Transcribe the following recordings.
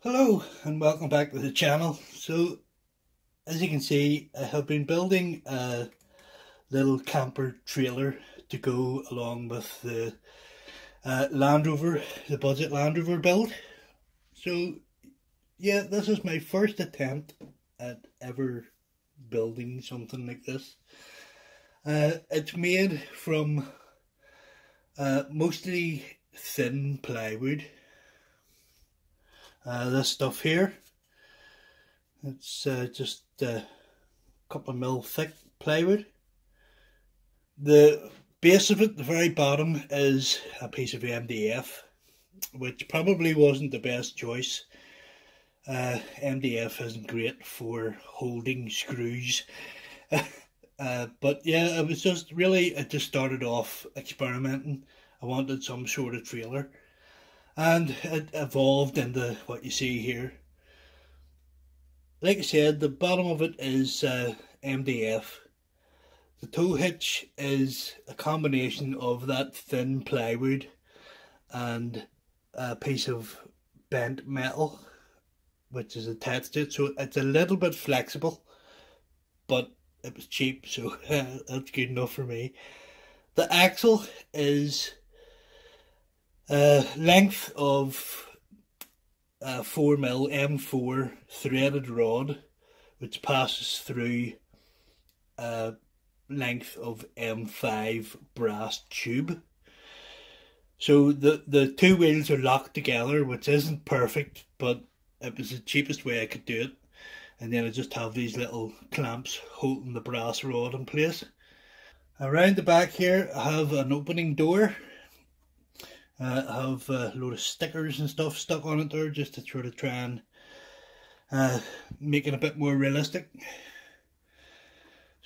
Hello and welcome back to the channel. So as you can see I have been building a little camper trailer to go along with the uh, Land Rover, the budget Land Rover build. So yeah this is my first attempt at ever building something like this. Uh, it's made from uh, mostly thin plywood uh, this stuff here. It's uh, just a couple of mil thick plywood. The base of it, the very bottom, is a piece of MDF, which probably wasn't the best choice. Uh, MDF isn't great for holding screws. uh, but yeah, it was just really, it just started off experimenting. I wanted some sort of trailer and it evolved into what you see here. Like I said, the bottom of it is uh, MDF. The tow hitch is a combination of that thin plywood and a piece of bent metal which is attached to it so it's a little bit flexible but it was cheap so that's good enough for me. The axle is uh, length of uh, 4 mil M4 threaded rod which passes through a length of M5 brass tube. So the, the two wheels are locked together which isn't perfect but it was the cheapest way I could do it and then I just have these little clamps holding the brass rod in place. Around the back here I have an opening door uh, have a load of stickers and stuff stuck on it there just to sort of try and uh, make it a bit more realistic.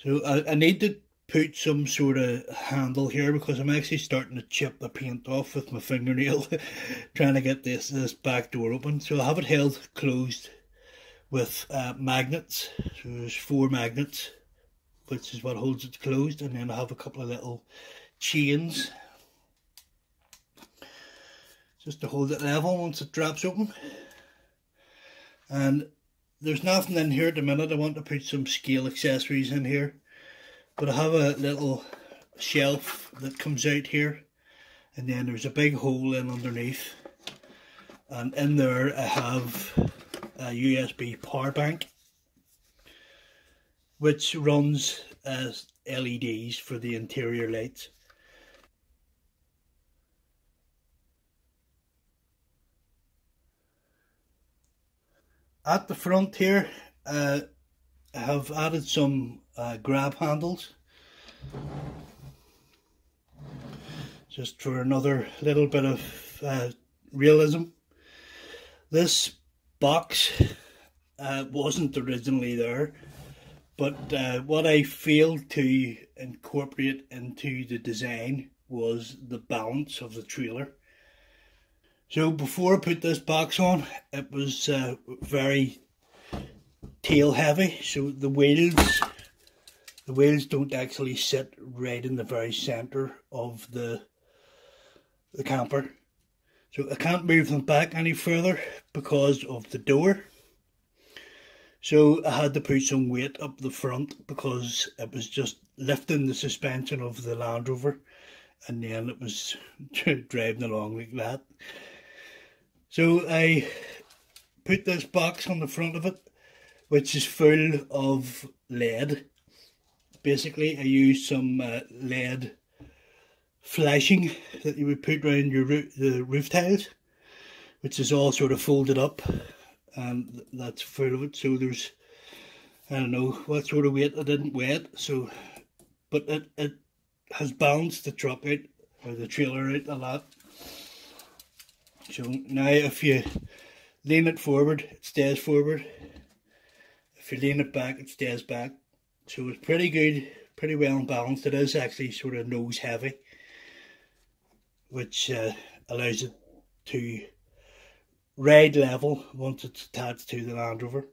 So I, I need to put some sort of handle here because I'm actually starting to chip the paint off with my fingernail trying to get this, this back door open. So I have it held closed with uh, magnets. So there's four magnets which is what holds it closed and then I have a couple of little chains just to hold it level once it drops open. And there's nothing in here at the minute. I want to put some scale accessories in here. But I have a little shelf that comes out here. And then there's a big hole in underneath. And in there I have a USB power bank. Which runs as LEDs for the interior lights. At the front here uh, I have added some uh, grab handles. Just for another little bit of uh, realism. This box uh, wasn't originally there but uh, what I failed to incorporate into the design was the balance of the trailer so before I put this box on, it was uh, very tail heavy. So the wheels, the wheels don't actually sit right in the very center of the the camper. So I can't move them back any further because of the door. So I had to put some weight up the front because it was just lifting the suspension of the Land Rover and then it was driving along like that. So I put this box on the front of it, which is full of lead. Basically, I used some uh, lead flashing that you would put around your roof, the roof tiles, which is all sort of folded up, and that's full of it. So there's, I don't know what sort of weight I didn't weigh so, but it, it has balanced the truck out, or the trailer out a lot. So now if you lean it forward, it stays forward. If you lean it back, it stays back. So it's pretty good, pretty well balanced. It is actually sort of nose heavy, which uh, allows it to ride level once it's attached to the Land Rover.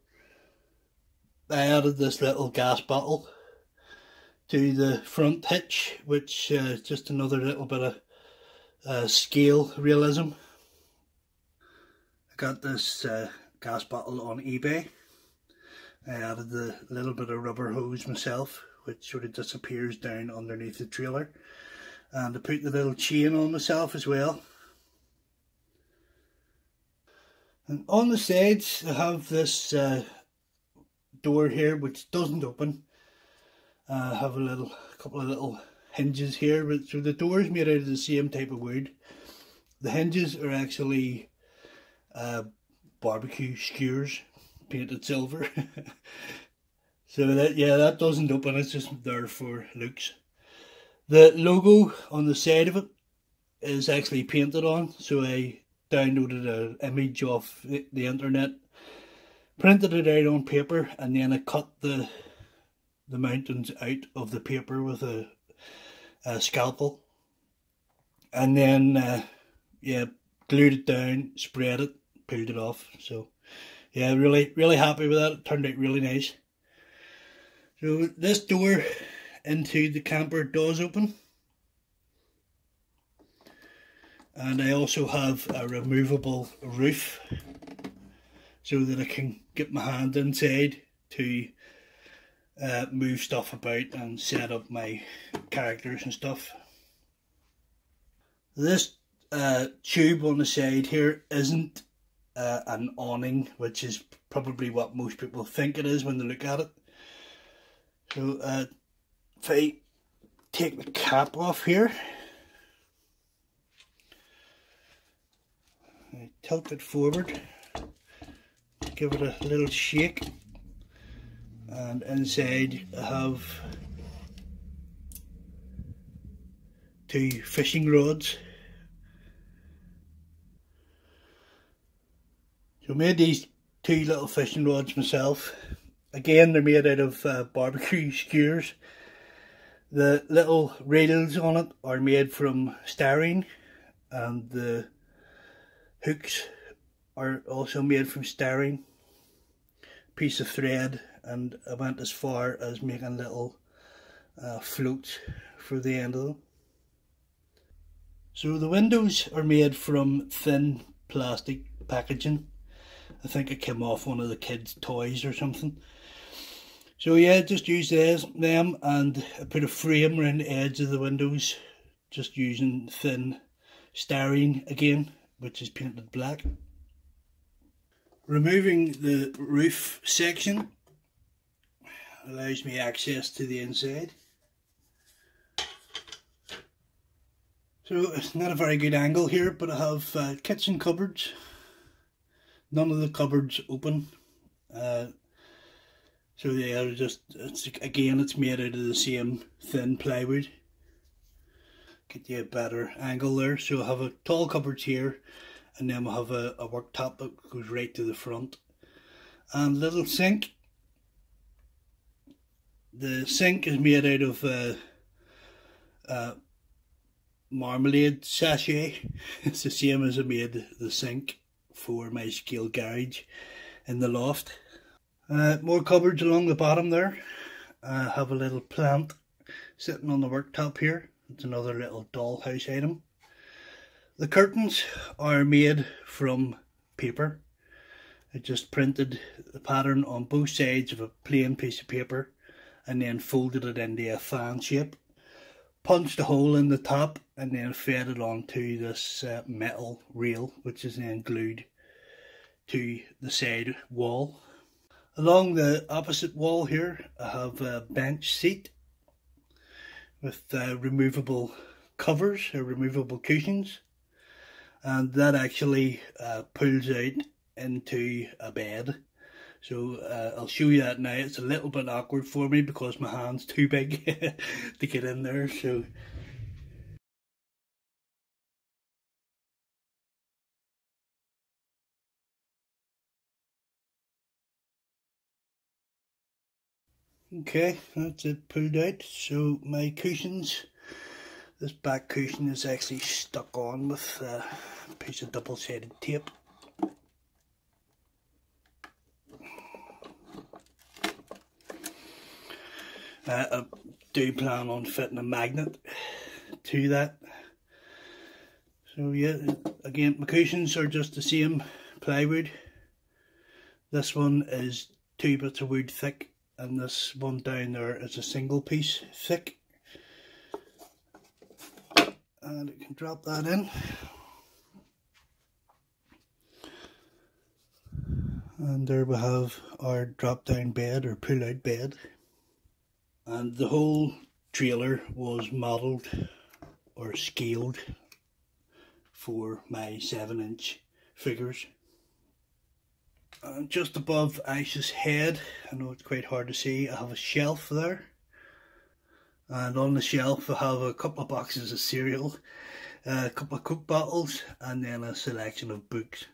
I added this little gas bottle to the front hitch, which uh, is just another little bit of uh, scale realism got this uh, gas bottle on eBay. I added the little bit of rubber hose myself, which sort of disappears down underneath the trailer. And I put the little chain on myself as well. And on the sides I have this uh, door here which doesn't open. Uh, I have a little couple of little hinges here, but so the door is made out of the same type of wood. The hinges are actually uh, barbecue skewers painted silver. so that yeah, that doesn't open. It's just there for looks. The logo on the side of it is actually painted on. So I downloaded an image off the, the internet, printed it out on paper, and then I cut the the mountains out of the paper with a, a scalpel, and then uh, yeah, glued it down, spread it, peeled it off. So yeah, really really happy with that. It turned out really nice. So this door into the camper does open. and I also have a removable roof so that I can get my hand inside to uh, move stuff about and set up my characters and stuff. This uh, tube on the side here isn't uh, an awning which is probably what most people think it is when they look at it. So uh, if I take the cap off here I tilt it forward, give it a little shake, and inside I have two fishing rods. So I made these two little fishing rods myself. Again, they're made out of uh, barbecue skewers. The little rails on it are made from styrene and the hooks are also made from styrene piece of thread and I went as far as making little uh, floats for the end of them. So the windows are made from thin plastic packaging. I think it came off one of the kids' toys or something. So yeah, just use them and I put a frame around the edge of the windows just using thin styrene again which is painted black. Removing the roof section allows me access to the inside. So it's not a very good angle here, but I have uh, kitchen cupboards. None of the cupboards open. Uh, so they are just, it's, again, it's made out of the same thin plywood get you a better angle there. So I have a tall cupboard here and then we have a, a worktop that goes right to the front. And little sink. The sink is made out of uh, uh, marmalade sachet. it's the same as I made the sink for my scale garage in the loft. Uh, more cupboards along the bottom there. I have a little plant sitting on the worktop here. It's another little dollhouse item. The curtains are made from paper. I just printed the pattern on both sides of a plain piece of paper and then folded it into a fan shape. Punched a hole in the top and then fed it onto this uh, metal rail which is then glued to the side wall. Along the opposite wall here I have a bench seat with uh, removable covers or removable cushions and that actually uh, pulls out into a bed so uh, I'll show you that now it's a little bit awkward for me because my hand's too big to get in there so Okay, that's it pulled out. So my cushions, this back cushion is actually stuck on with a piece of double-sided tape. Uh, I do plan on fitting a magnet to that. So yeah, again, my cushions are just the same plywood. This one is two bits of wood thick and this one down there is a single piece thick. And it can drop that in. And there we have our drop down bed or pull out bed. And the whole trailer was modelled or scaled for my 7 inch figures. And just above Aisha's head, I know it's quite hard to see, I have a shelf there. And on the shelf I have a couple of boxes of cereal, a couple of Coke bottles and then a selection of books.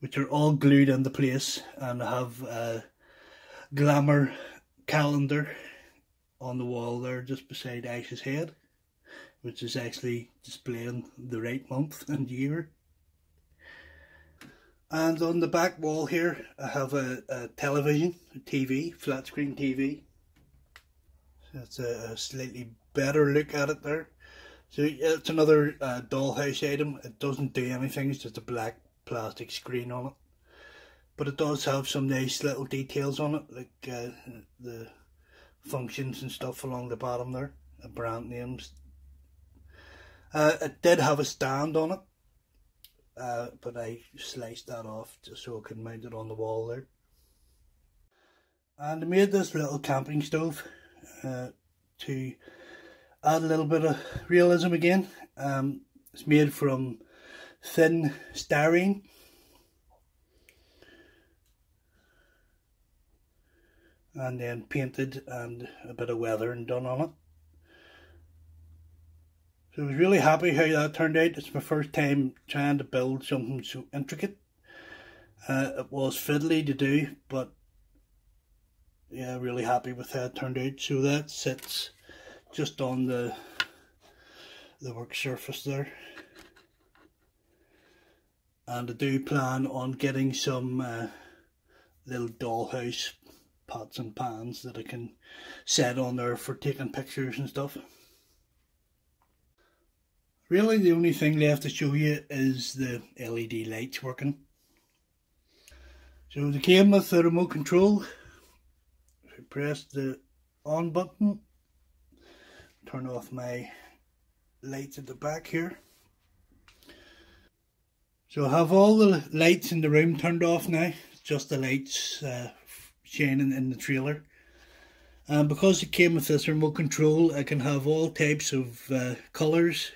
Which are all glued into place and I have a glamour calendar on the wall there just beside Aisha's head which is actually displaying the right month and year. And on the back wall here I have a, a television, a TV, flat screen TV. So it's a, a, slightly better look at it there. So it's another uh, dollhouse item. It doesn't do anything, it's just a black plastic screen on it. But it does have some nice little details on it, like uh, the functions and stuff along the bottom there, the brand names, uh, it did have a stand on it, uh, but I sliced that off just so I could mount it on the wall there. And I made this little camping stove uh, to add a little bit of realism again. Um, it's made from thin styrene. And then painted and a bit of weathering done on it. So I was really happy how that turned out. It's my first time trying to build something so intricate. Uh, it was fiddly to do, but yeah, really happy with how it turned out. So that sits just on the the work surface there. And I do plan on getting some uh, little dollhouse pots and pans that I can set on there for taking pictures and stuff. Really the only thing left to show you is the LED lights working. So they came with the remote control. If I press the on button, turn off my lights at the back here. So I have all the lights in the room turned off now, just the lights uh, shining in the trailer. And because it came with this remote control, I can have all types of uh, colours.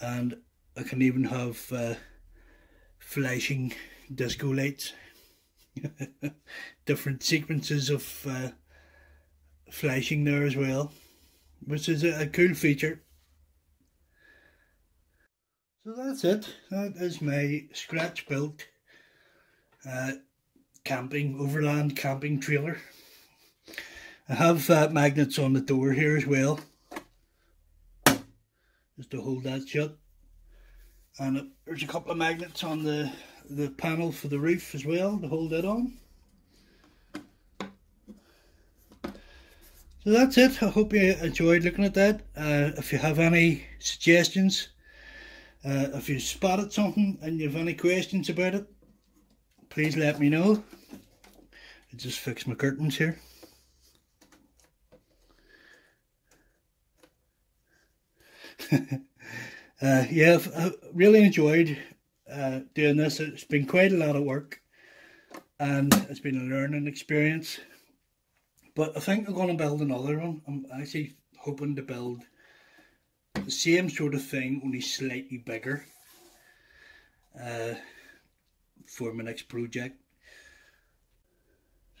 And I can even have uh, flashing disco lights. Different sequences of uh, flashing there as well which is a, a, cool feature so that's it that is my scratch built uh, camping overland camping trailer I have uh, magnets on the door here as well just to hold that shut. And it, there's a couple of magnets on the, the panel for the roof as well to hold it on. So that's it. I hope you enjoyed looking at that. Uh, if you have any suggestions, uh, if you spotted something and you have any questions about it, please let me know. I just fixed my curtains here. uh, yeah, I've really enjoyed uh, doing this. It's been quite a lot of work and it's been a learning experience. But I think I'm going to build another one. I'm actually hoping to build the same sort of thing, only slightly bigger uh, for my next project.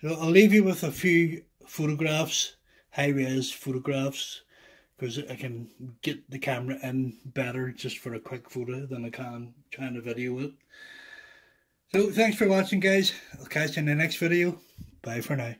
So I'll leave you with a few photographs, high-res photographs because I can get the camera in better just for a quick photo than I can trying to video it. So thanks for watching guys. I'll catch you in the next video. Bye for now.